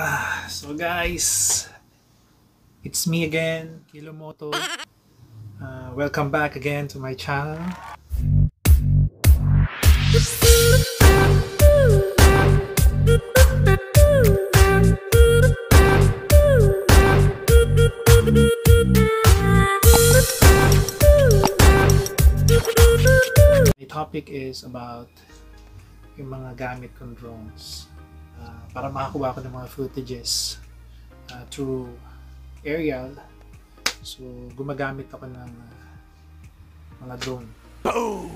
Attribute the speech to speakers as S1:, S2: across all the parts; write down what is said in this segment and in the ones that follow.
S1: Ah, so guys, it's me again, Kilomoto. Uh, welcome back again to my channel. My topic is about yung mga gamit kong drones uh, para makakuha ko ng mga footages uh, through aerial. So, gumagamit ako ng uh, mga drone.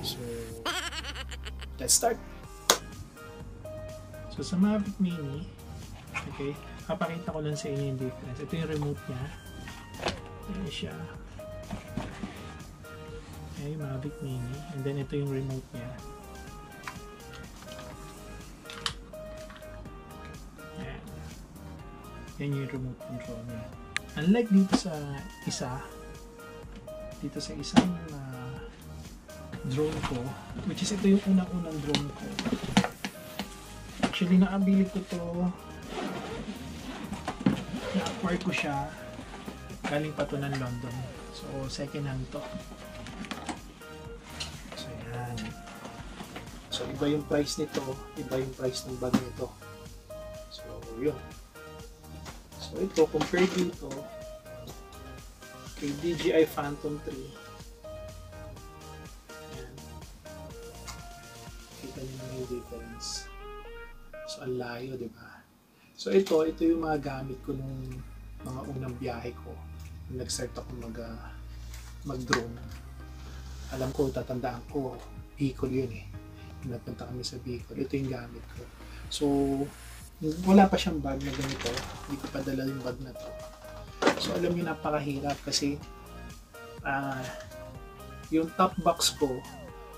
S1: So, let's start! So, sa Mavic Mini, okay, kapakita ko lang sa inyo yung difference. Ito yung remote niya. Ayan siya. Okay, Mavic Mini. And then, ito yung remote niya. Yan yung remote control niya. Unlike dito sa isa, dito sa isang uh, drone ko, which is ito yung unang-unang drone ko. Actually, nakabili ko to na-acquire ko siya galing pa to ng London. So, second hand to. So, yan. So, iba yung price nito, iba yung price ng bag nito. So, yun. So, ito, compared dito kay DJI Phantom 3. Yan. Kita niyo na yung difference. So, ang layo, di ba? So, ito, ito yung mga gamit ko nung mga unang biyahe ko. Nung nag-start ako mag, uh, mag-drone. Alam ko, tatandaan ko, Bicol yun eh. Nung nagpunta kami sa Bicol, ito yung gamit ko. So, wala pa siyang bag na ganito. Hindi ko pa dala yung bag na to. So, alam niyo, napakahirap kasi uh, yung top box ko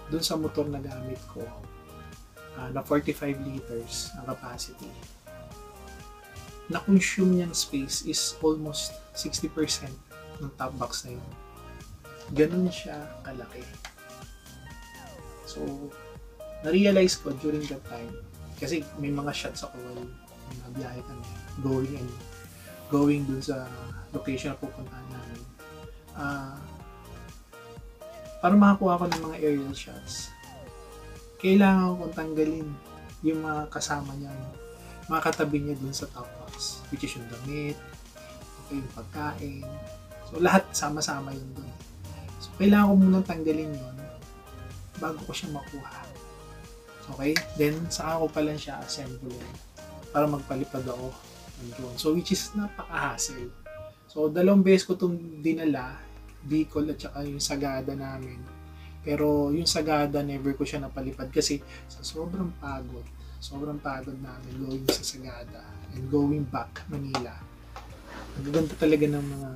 S1: dun sa motor na gamit ko uh, na 45 liters ang capacity na-consume niyang space is almost 60% ng top box na yun. Ganun siya kalaki. So, na-realize ko during that time, kasi may mga shots ako while nabiyahe kami, going and going dun sa location na pupuntahan namin. Uh, para makakuha ko ng mga aerial shots, kailangan kong tanggalin yung mga kasama niya, mga katabi niya dun sa top box, which is yung damit, okay, yung pagkain. So, lahat sama-sama yun dun. So, kailangan ko munang tanggalin yun bago ko siya makuha. Okay? Then, saka ko pa lang siya assemble para magpalipad ako ng drone. So, which is napaka-hassle. So, dalawang beses ko itong dinala, Bicol at saka yung Sagada namin. Pero yung Sagada, never ko siya napalipad kasi sa sobrang pagod, sobrang pagod namin going sa Sagada and going back Manila. Nagaganda talaga ng mga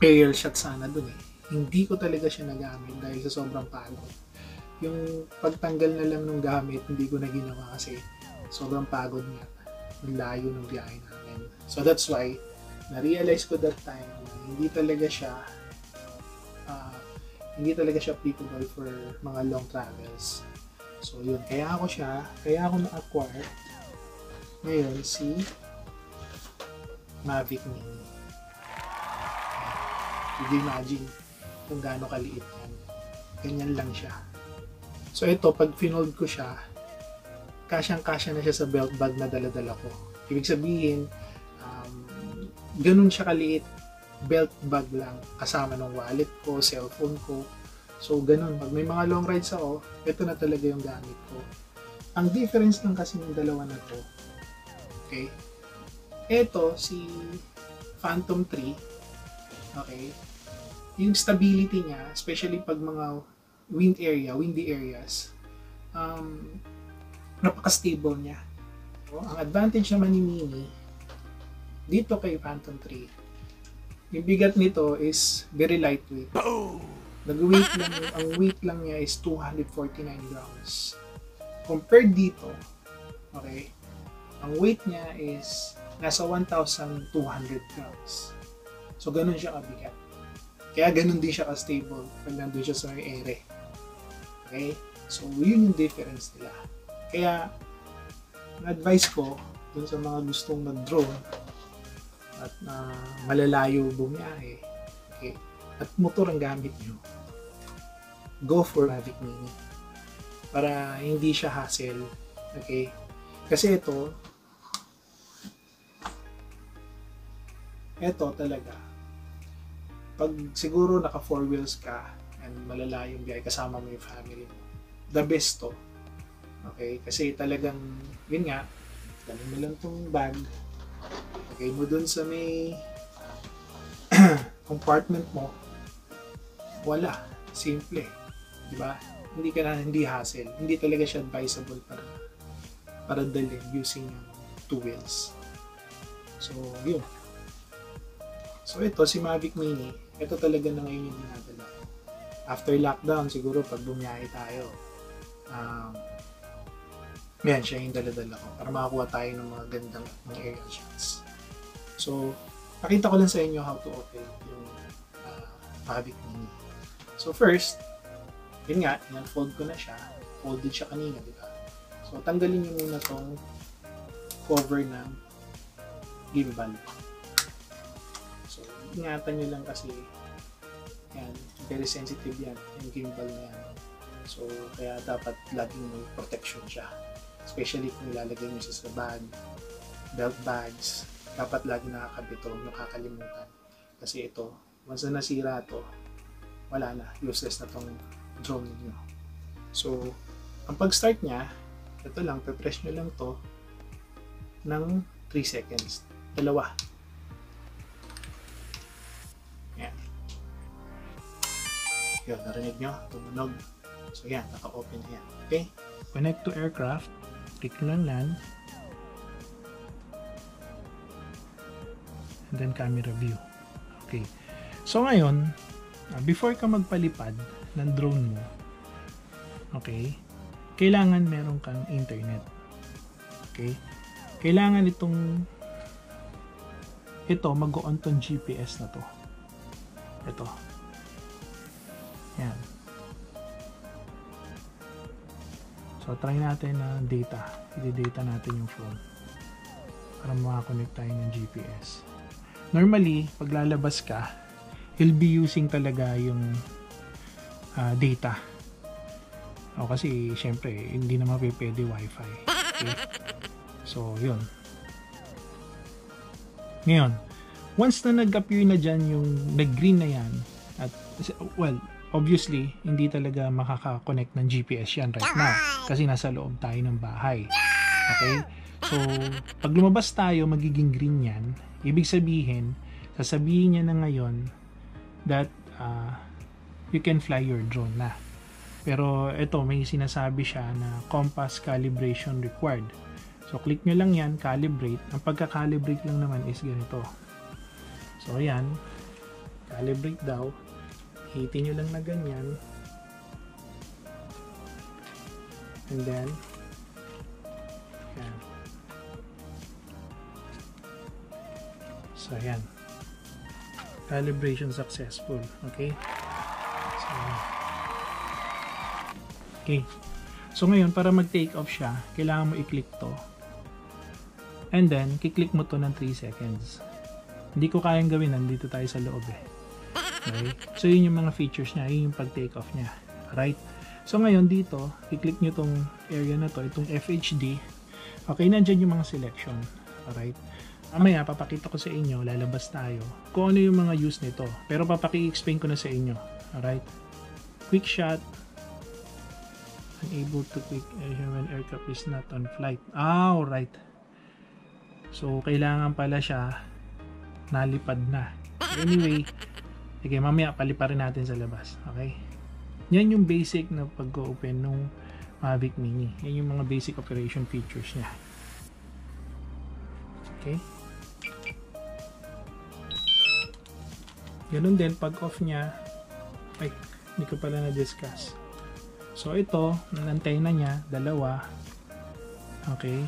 S1: aerial shot sana dun eh. Hindi ko talaga siya nagamit dahil sa sobrang pagod. Yung pagtanggal na lang ng gamit, hindi ko na ginawa kasi sobrang pagod nga. Ang layo ng biyahe namin. So that's why, na-realize ko that time hindi talaga siya uh, hindi talaga siya applicable for mga long travels. So yun, kaya ako siya, kaya ako na-acquire ngayon si Mavic Mini. Hindi imagine kung gaano kaliit yan. Ganyan lang siya. So ito, pag finold ko siya, kasyang-kasya na siya sa belt bag na daladala ko. Ibig sabihin, um, ganun siya kaliit, belt bag lang, kasama ng wallet ko, cellphone ko. So, ganun. Pag may mga long rides ako, ito na talaga yung gamit ko. Ang difference lang kasi ng dalawa na to, okay? Ito, si Phantom 3, okay? Yung stability niya, especially pag mga wind area, windy areas, um, napaka-stable niya. So, ang advantage naman ni Mini, dito kay Phantom 3, yung bigat nito is very lightweight. Nag-weight lang, ang weight lang niya is 249 grams. Compared dito, okay, ang weight niya is nasa 1,200 grams. So, ganun siya kabigat. Kaya ganun din siya ka-stable pag nandun siya sa ere. Okay? So, yun yung difference nila. Kaya, ang advice ko, dun sa mga gustong mag-drone at na malalayo bumiyahe, okay, at motor ang gamit nyo, go for Mavic Mini. Para hindi siya hassle. Okay? Kasi ito, ito talaga, pag siguro naka four wheels ka and malalayong biyahe kasama mo yung family mo, the best to. Okay? Kasi talagang, yun nga, dali mo lang tong bag, lagay mo dun sa may compartment mo, wala. Simple. Di ba? Hindi ka na, hindi hassle. Hindi talaga siya advisable para para dalhin using two wheels. So, yun. So, ito, si Mavic Mini, ito talaga na ngayon yung dinadala. After lockdown, siguro pag bumiyahe tayo, um, yan, siya yung daladala ko para makakuha tayo ng mga gandang mga aerial shots. So, pakita ko lang sa inyo how to open yung uh, Mavic Mini. So, first, yun nga, in-unfold ko na siya. Folded siya kanina, di ba? So, tanggalin nyo muna tong cover ng gimbal. So, ingatan nyo lang kasi yan, very sensitive yan, yung gimbal na yan. So, kaya dapat laging may protection siya. Especially kung ilalagay nyo siya sa bag, belt bags, dapat lagi nakakabit ito, nakakalimutan. Kasi ito, once na nasira to, wala na, useless na tong drone ninyo. So, ang pag-start niya, ito lang, pe-press nyo lang to ng 3 seconds. Dalawa. Yun, narinig nyo? Tumunog. So, yan, naka-open na yan. Okay? Connect to aircraft. Click lang land. And then camera view. Okay. So, ngayon, uh, before ka magpalipad ng drone mo, okay, kailangan meron kang internet. Okay? Kailangan itong ito, mag-on tong GPS na to. Ito. Yan. So, try natin na data. I-data natin yung phone para makakonect tayo ng GPS. Normally, pag lalabas ka, he'll be using talaga yung uh, data. O kasi, syempre, hindi naman pwede wifi. Okay? So, yun. Ngayon, once na nag-appear na dyan yung nag-green na yan, at, well, obviously, hindi talaga makaka-connect ng GPS yan right now. Kasi nasa loob tayo ng bahay. Okay? So, pag lumabas tayo, magiging green yan. Ibig sabihin, sasabihin niya na ngayon that uh, you can fly your drone na. Pero ito, may sinasabi siya na compass calibration required. So, click nyo lang yan, calibrate. Ang pagka-calibrate lang naman is ganito. So, ayan. Calibrate daw. Hitin nyo lang na ganyan. And then, ayan. So, ayan. Calibration successful. Okay? So, okay. So, ngayon, para mag-take off siya, kailangan mo i-click to. And then, kiklik mo to ng 3 seconds. Hindi ko kayang gawin, nandito tayo sa loob eh. Okay? So, yun yung mga features niya, yun yung pag-take off niya. Right? So, ngayon dito, i-click nyo tong area na to, itong FHD. Okay, nandyan yung mga selection. Alright? Mamaya, papakita ko sa inyo, lalabas tayo, kung ano yung mga use nito. Pero papaki-explain ko na sa inyo. Alright? Quick shot. Unable to quick when aircraft is not on flight. Ah, alright. So, kailangan pala siya nalipad na. Anyway, sige, mamaya paliparin natin sa labas. Okay? Yan yung basic na pag-open ng Mavic Mini. Yan yung mga basic operation features niya. Okay? Ganun din, pag off niya, ay, hindi ko pala na-discuss. So, ito, nantay na niya, dalawa. Okay?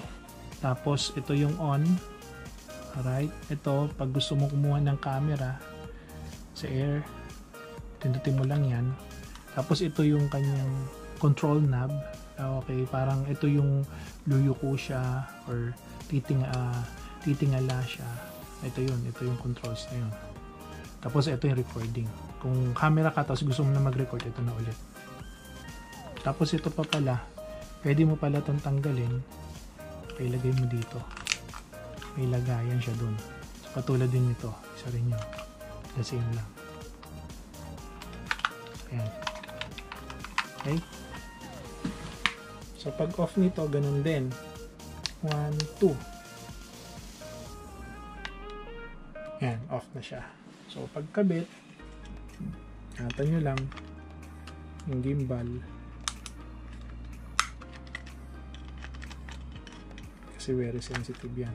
S1: Tapos, ito yung on. Alright. Ito, pag gusto mo kumuha ng camera sa air, pindutin mo lang yan. Tapos, ito yung kanyang control knob. Okay, parang ito yung luyuko siya or titing, ah, titingala siya. Ito yun, ito yung controls na yun. Tapos ito yung recording. Kung camera ka tapos gusto mo na mag-record, ito na ulit. Tapos ito pa pala, pwede mo pala itong tanggalin. Ilagay mo dito. May lagayan siya dun. So, katulad din nito, isa rin yun. The same lang. Ayan. Okay? So, pag off nito, ganun din. 1, 2. Ayan, off na siya. So, pagkabit, ingatan nyo lang yung gimbal. Kasi very sensitive yan.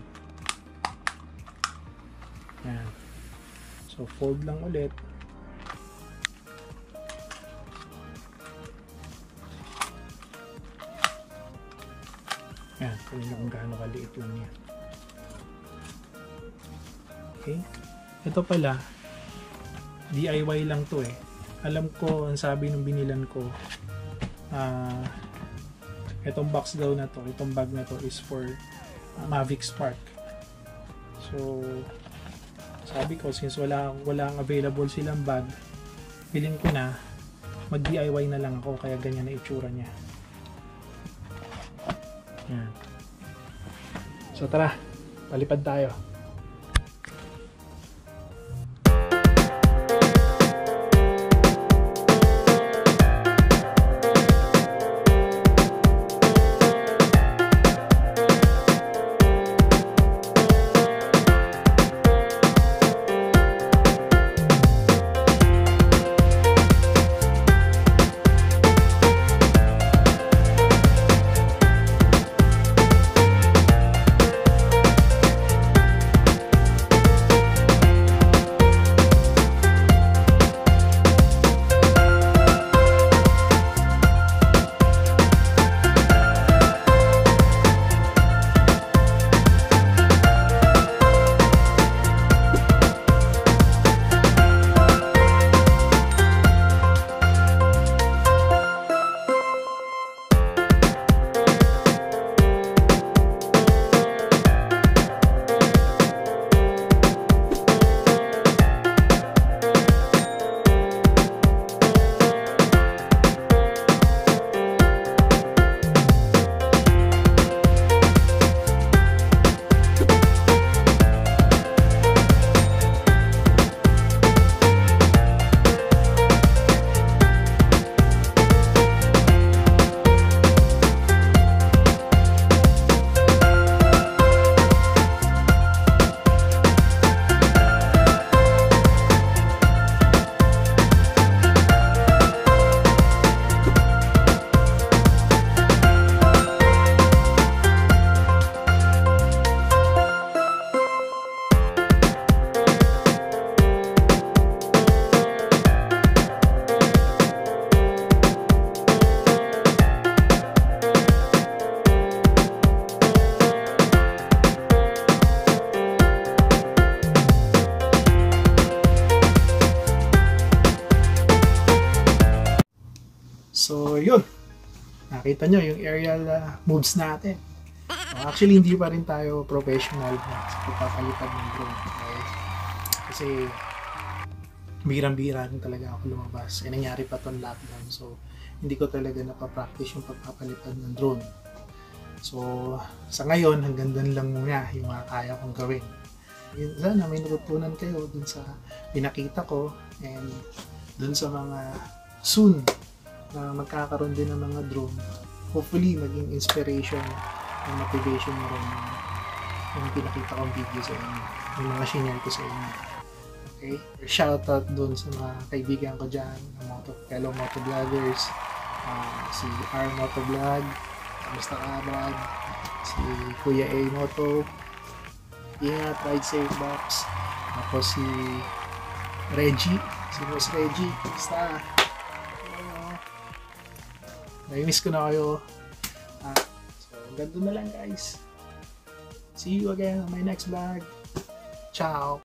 S1: Ayan. So, fold lang ulit. Ayan, kung nyo kung gaano kaliit lang yan. Okay. Ito pala, DIY lang to eh. Alam ko, ang sabi nung binilan ko, ah, itong box daw na to, itong bag na to is for uh, Mavic Spark. So, sabi ko, since wala, wala available silang bag, piling ko na, mag-DIY na lang ako, kaya ganyan na itsura niya. Yan. So, tara, palipad tayo. Nakita nyo yung aerial uh, moves natin. Uh, actually, hindi pa rin tayo professional sa pagpapalipad ng drone. Okay? Kasi, birang-bira talaga ako lumabas. Eh, nangyari pa ton lockdown. So, hindi ko talaga napapractice yung pagpapalipad ng drone. So, sa ngayon, hanggang doon lang muna yung mga kaya kong gawin. Sana may natutunan kayo dun sa pinakita ko and dun sa mga soon na magkakaroon din ng mga drone. Hopefully, maging inspiration and motivation mo rin yung pinakita kong video sa inyo. Yung mga shinare ko sa inyo. Okay? Shoutout dun sa mga kaibigan ko dyan, ng moto, fellow motovloggers, uh, si R Motovlog, kamusta ka Brad? Si Kuya A Moto, ingat, ride safe box. Tapos si Reggie, si Boss Reggie, kamusta? Nai-miss ko na kayo. Ah, so, hanggang na lang guys. See you again on my next vlog. Ciao!